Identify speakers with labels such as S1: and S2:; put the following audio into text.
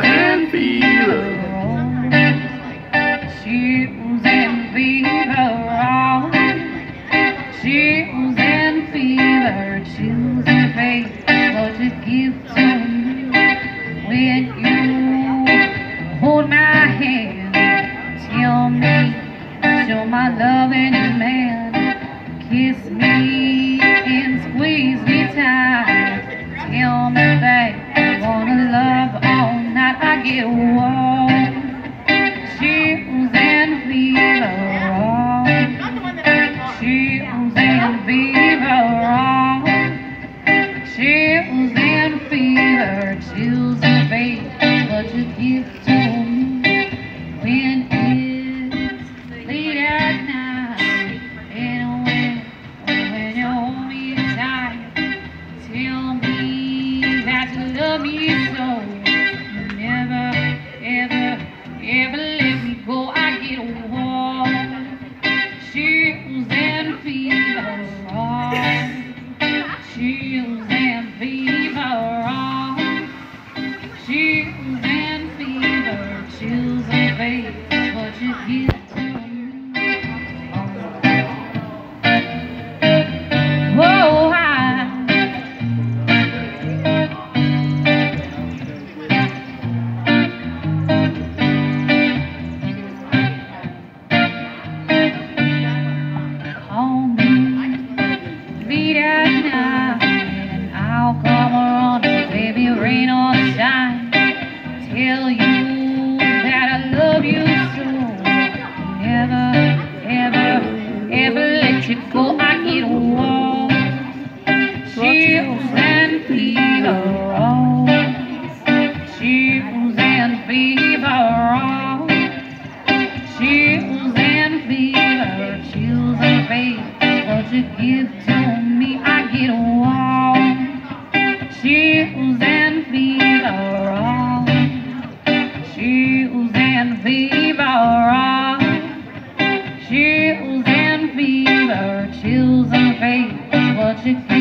S1: chills oh. and fever.
S2: Chills and fever. oh. And fever. Chills and fever. What give to me when you hold my hand. Tell me, show my love Chills and fever. Chills and fever. Chills and fever. Chills and you give to me when it's late at night and when when you hold me. Tell me that you love me so. And I'll come around, baby, rain or shine. Tell you that I love you so. Never, ever, ever let you go. I get warm, chills and fever. way what you give to me, I get warm. Chills and fever all. Chills and fever all. Chills and fever, chills and faith, what you give.